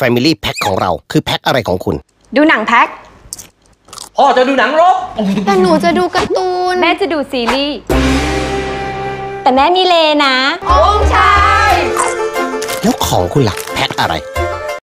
Family Pack ของเรา คือแพ็คอะไรของคุณ ดูหนังแพ็คพ่อจะดูหนังรบแต่หนูจะดูการ์ตูน แม่จะดูซีรีส์ แต่แม่มีเลนะ องค์ชาย แล้วของคุณล่ะแพ็คอะไร